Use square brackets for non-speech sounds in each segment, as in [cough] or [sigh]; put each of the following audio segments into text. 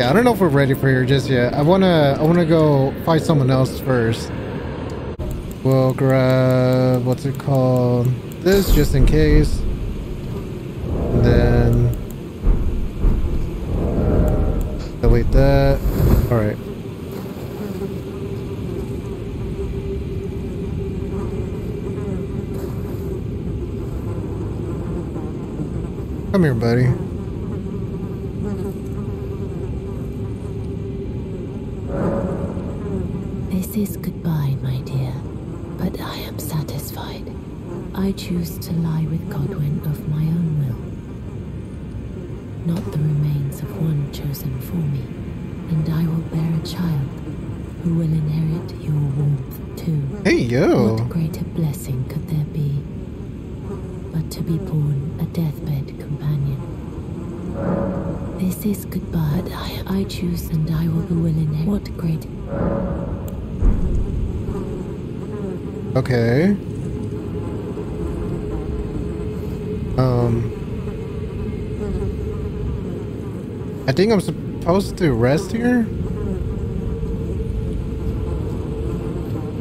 Yeah, I don't know if we're ready for her just yet. I wanna I wanna go fight someone else first. We'll grab what's it called? This just in case. And then uh, delete that. Alright. Come here, buddy. This is goodbye, my dear, but I am satisfied. I choose to lie with Godwyn of my own will, not the remains of one chosen for me, and I will bear a child who will inherit your warmth too. Hey, yo. What greater blessing could there be but to be born a deathbed companion? This is goodbye. I, I choose, and I will be willing. What great Okay. Um. I think I'm supposed to rest here?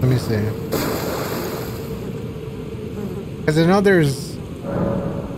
Let me see. Because I know there's...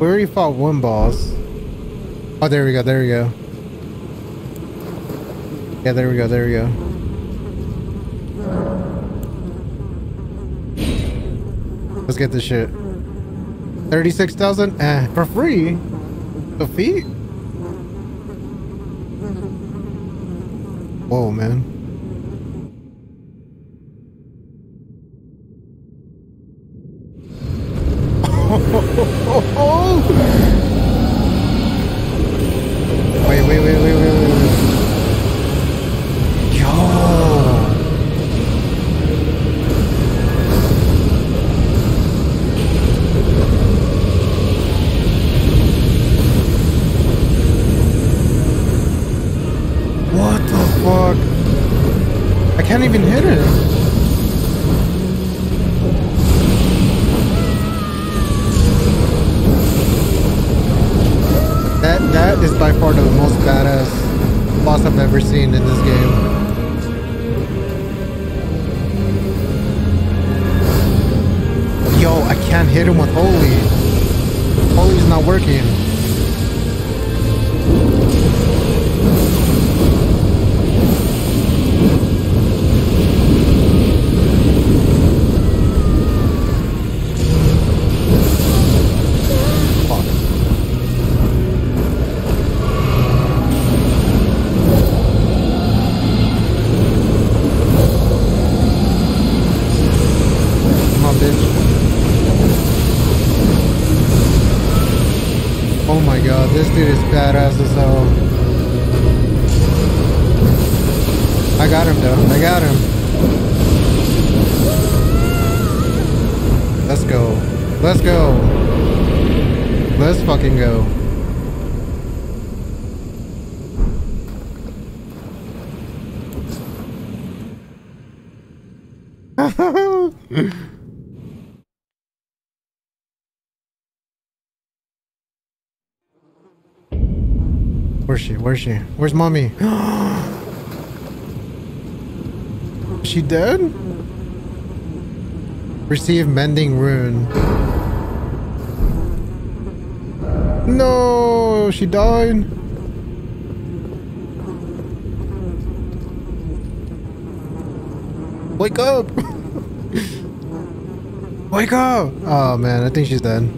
We already fought one boss. Oh, there we go, there we go. Yeah, there we go, there we go. Let's get this shit. 36,000? Eh, for free? The feet? Whoa, man. Holy's not working. Let's go. Let's fucking go. [laughs] Where's she? Where's she? Where's mommy? [gasps] she dead? Receive mending rune. No, she died. Wake up! [laughs] Wake up! Oh man, I think she's dead.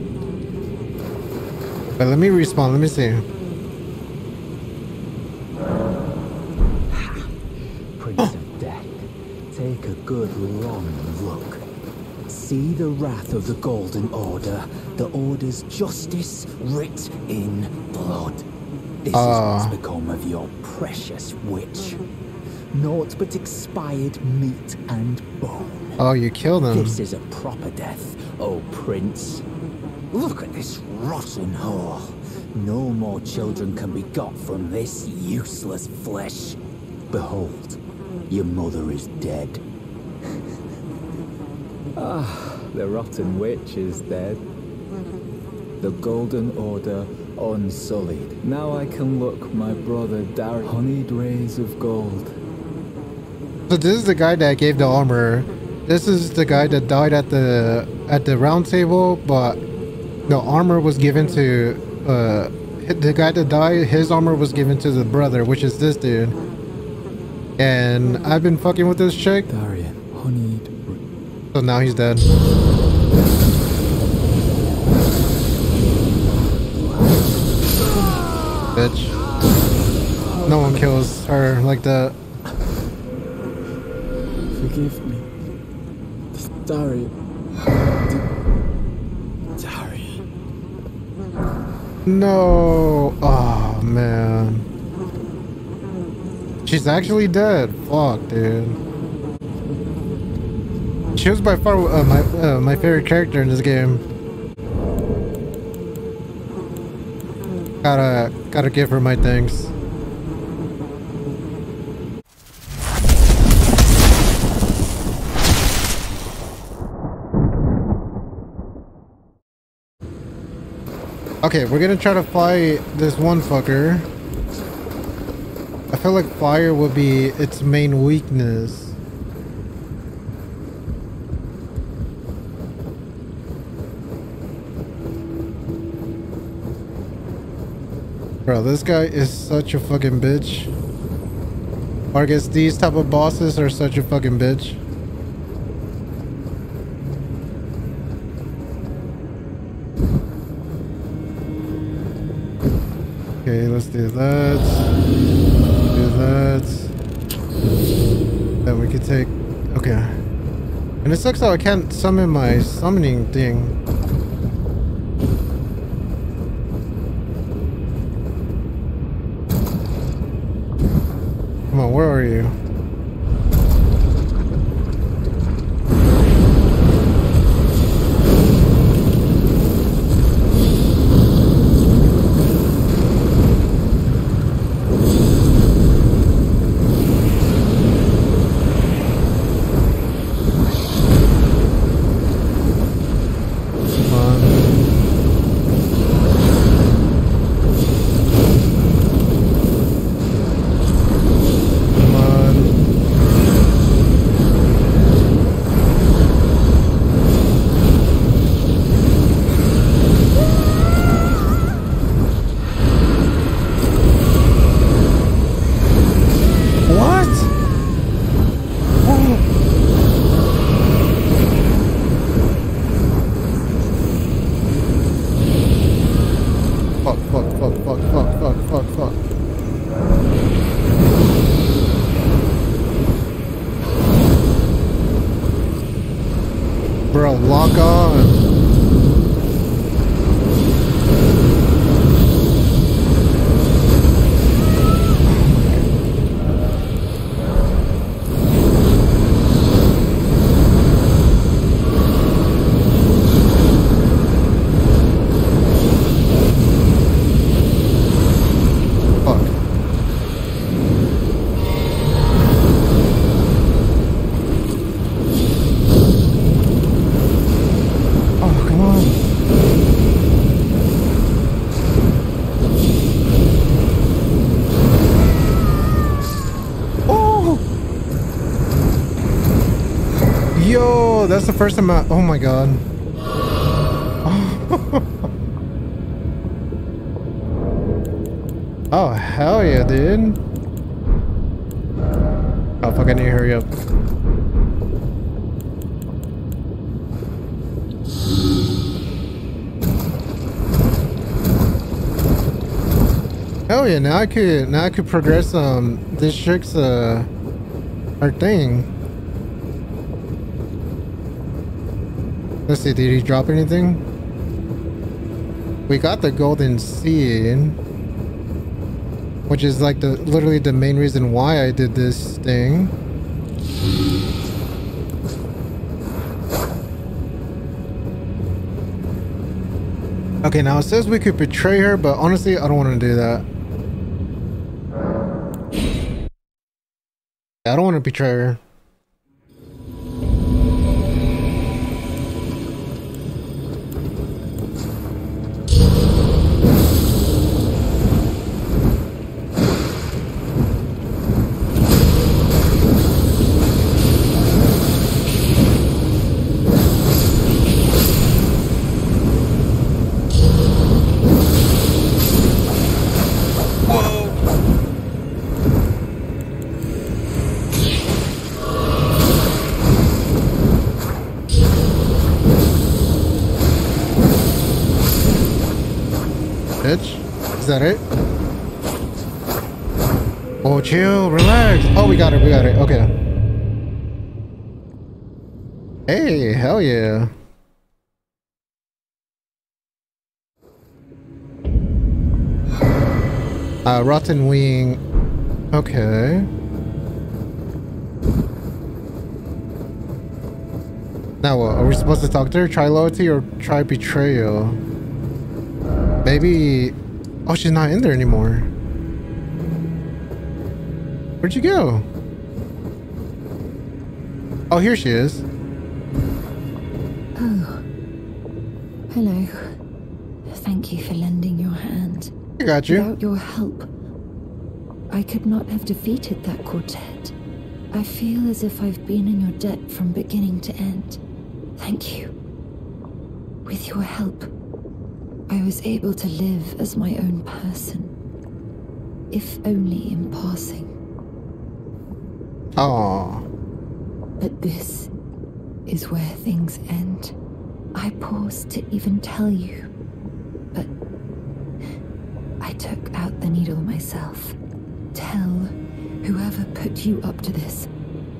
But let me respawn, let me see. Prince of Death, take a good long look. See the wrath of the Golden Order, the Order's justice writ in blood. This Ah. is what's become of your precious witch. Naught but expired meat and bone. Oh, you killed them. This is a proper death, oh Prince. Look at this rotten whore. No more children can be got from this useless flesh. Behold, your mother is dead. Ah, the rotten witch is dead. The Golden Order unsullied. Now I can look my brother Darren honeyed rays of gold. So this is the guy that gave the armor. This is the guy that died at the at the round table, but the armor was given to uh the guy that died. His armor was given to the brother, which is this dude. And I've been fucking with this chick, Darian, honeyed. So now he's dead. Bitch. No one kills her like that. Forgive me. Darian. Darian. No. Oh man. She's actually dead. Fuck, dude. She was by far uh, my uh, my favorite character in this game. Gotta gotta give her my thanks. Okay, we're gonna try to fight this one fucker. I feel like fire would be its main weakness. Bro, this guy is such a fucking bitch. I guess these type of bosses are such a fucking bitch. Okay, let's do that. Do that. Then we could take... Okay. And it sucks how I can't summon my summoning thing. Come on, where are you? Come on. Come on. What? Oh. Fuck, fuck, fuck, fuck, fuck, fuck, fuck, fuck. Bro, lock on. Fuck. Oh, come on. Oh! Yo, that's the first time I. Oh my god. [laughs] Oh, hell yeah, dude. Oh, fuck, I need to hurry up. Hell yeah, now I could, now I could progress, um, this chick's, uh, her thing. Let's see, did he drop anything? We got the golden seed which is like the literally the main reason why I did this thing. Okay, now it says we could betray her, but honestly, I don't want to do that. I don't want to betray her. That it? Oh, chill, relax. Oh, we got it, we got it. Okay. Hey, hell yeah. Uh, rotten wing. Okay. Now what? Are we supposed to talk to her? Try loyalty or try betrayal? Maybe... Oh, she's not in there anymore. Where'd you go? Oh, here she is. Oh. Hello. Thank you for lending your hand. I got you. Without your help, I could not have defeated that quartet. I feel as if I've been in your debt from beginning to end. Thank you. With your help, I was able to live as my own person. If only in passing. Aww. But this is where things end. I pause to even tell you, but I took out the needle myself. Tell whoever put you up to this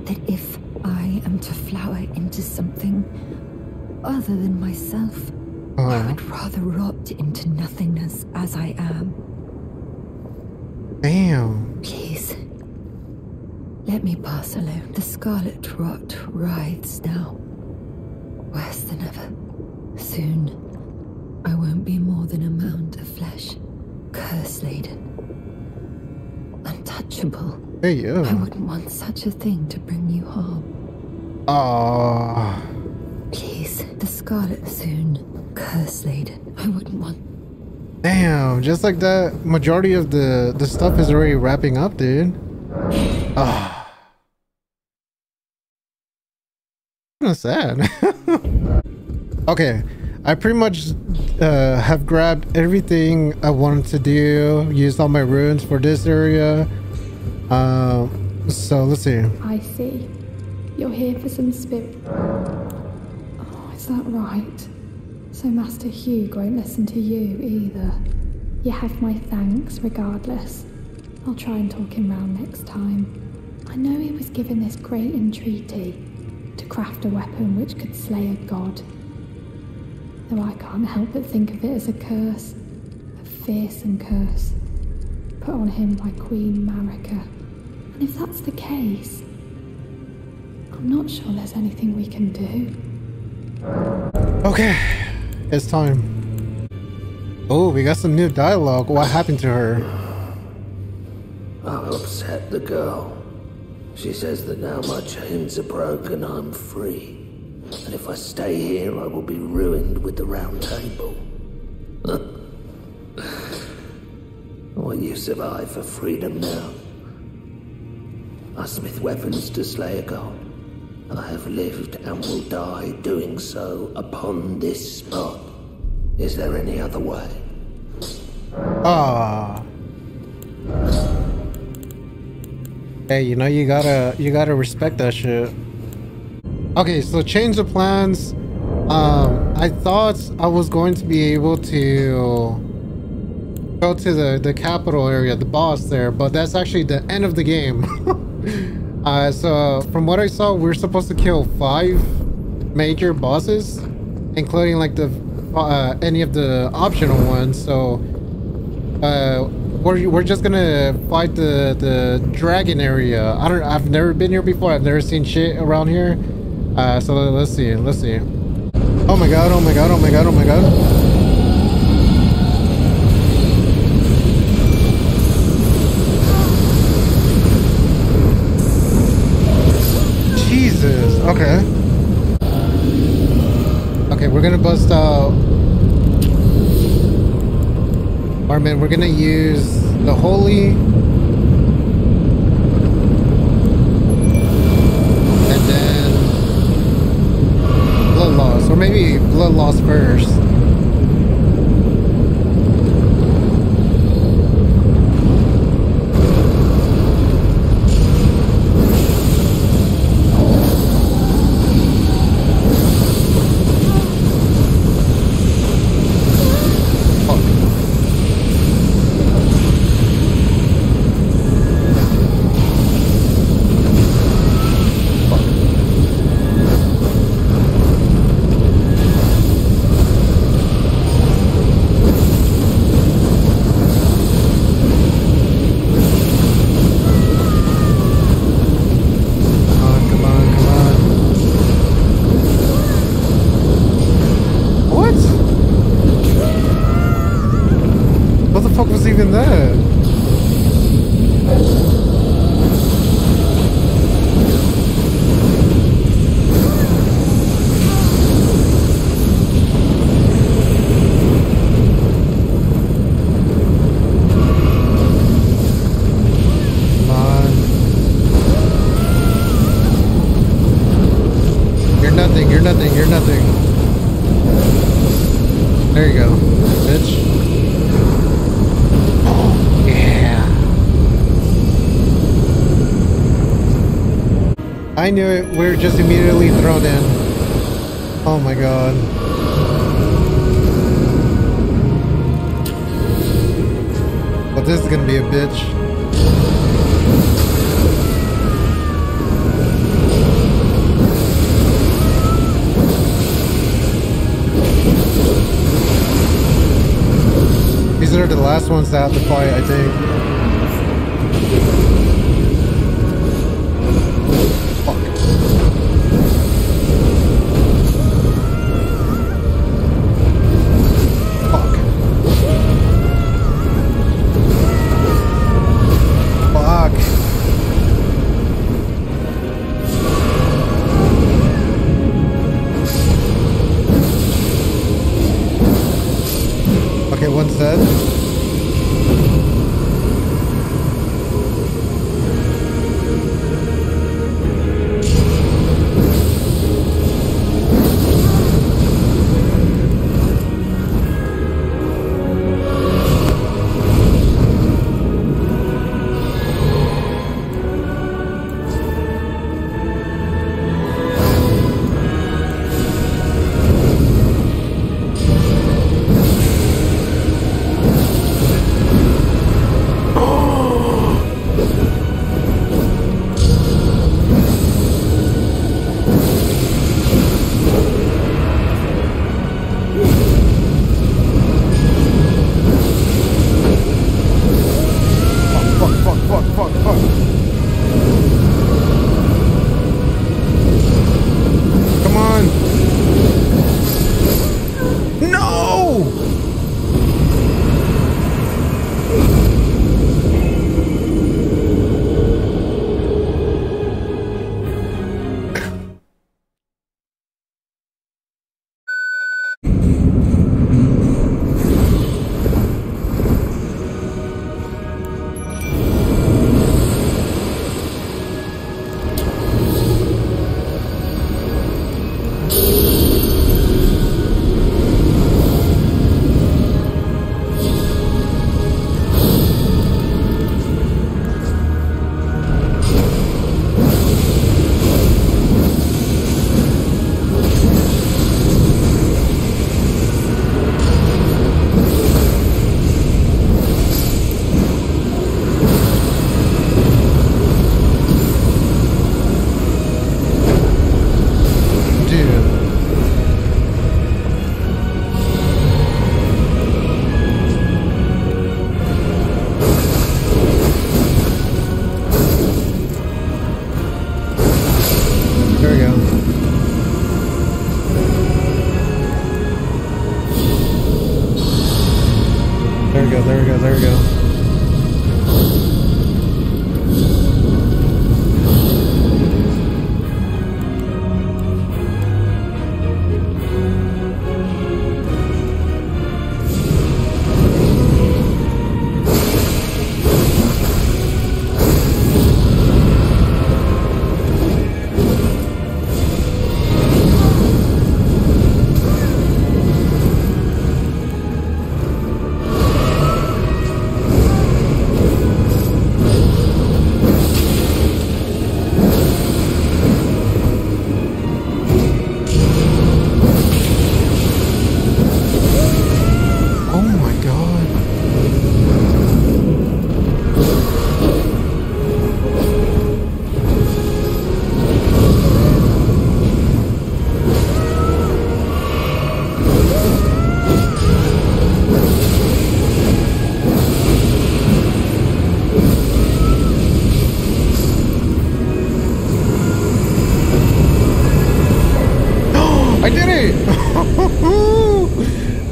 that if I am to flower into something other than myself, I would rather rot into nothingness as I am. damn. Please, let me pass alone. The scarlet rot writhes now. Worse than ever. Soon, I won't be more than a mound of flesh. Curse laden. Untouchable. Hey, I wouldn't want such a thing to bring you harm. Aww. Please, the scarlet soon. Curse laden. I wouldn't want. Damn, just like that, majority of the, the stuff is already wrapping up, dude. [sighs] Ah. Kinda sad. [laughs] okay, I pretty much uh, have grabbed everything I wanted to do, used all my runes for this area. Um, so let's see. I see. You're here for some spirit. Oh, is that right? So Master Hewg won't listen to you either. You have my thanks regardless. I'll try and talk him round next time. I know he was given this great entreaty to craft a weapon which could slay a god. Though I can't help but think of it as a curse, a fearsome curse, put on him by Queen Marika. And if that's the case, I'm not sure there's anything we can do. Okay, it's time. Oh, we got some new dialogue. What happened to her? I've upset the girl. She says that now my chains are broken, I'm free. And if I stay here, I will be ruined with the round table. [laughs] what use have I for freedom now? I smith weapons to slay a god. I have lived and will die doing so upon this spot. Is there any other way? Ah. Hey, you know you gotta you gotta respect that shit. Okay, so change of plans. Um, I thought I was going to be able to go to the the capital area, the boss there, but that's actually the end of the game. [laughs] uh, so from what I saw, we're supposed to kill five major bosses, including like the uh, any of the optional ones. So uh, we're, we're just gonna fight the the dragon area. I don't. I've never been here before. I've never seen shit around here. Uh, so let's see. Let's see. Oh my god! Oh my god! Oh my god! Oh my god! Jesus. Okay. We're gonna bust out Armin, we're gonna use the holy and then blood loss, or maybe blood loss first. フッ。Knew it. We're just immediately thrown in. Oh my god. But this is gonna be a bitch. These are the last ones that have to fight, I think.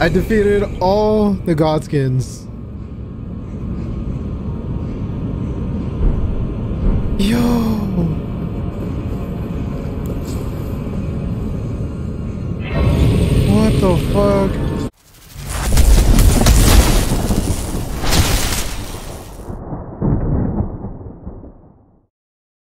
I defeated all the Godskins. Yo!